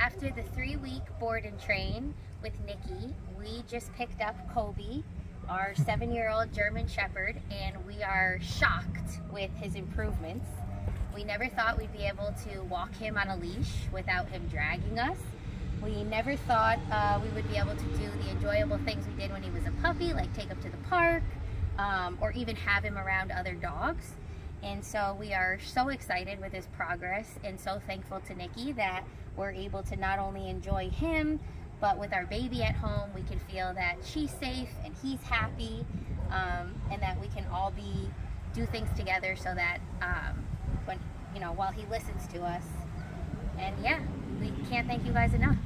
After the three week board and train with Nikki, we just picked up Kobe, our seven year old German Shepherd, and we are shocked with his improvements. We never thought we'd be able to walk him on a leash without him dragging us. We never thought uh, we would be able to do the enjoyable things we did when he was a puppy, like take him to the park, um, or even have him around other dogs. And so we are so excited with his progress and so thankful to Nikki that we're able to not only enjoy him, but with our baby at home, we can feel that she's safe and he's happy, um, and that we can all be do things together so that um, when you know while he listens to us. And yeah, we can't thank you guys enough.